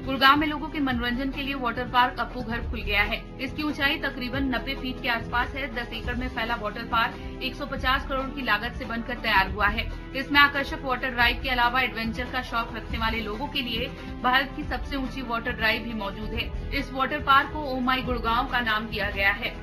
गुड़गांव में लोगों के मनोरंजन के लिए वाटर पार्क अपू तो घर खुल गया है। इसकी ऊंचाई तकरीबन 90 फीट के आसपास है। 10 एकड़ में फैला वाटर पार्क 150 करोड़ की लागत से बनकर तैयार हुआ है। इसमें आकर्षक वाटर राइड के अलावा एडवेंचर का शौक रखने वाले लोगों के लिए भारत की सबसे ऊँची वाटर ड्राइव भी मौजूद है। इस वाटर पार्क को ओ माई गुड़गांव का नाम दिया गया है।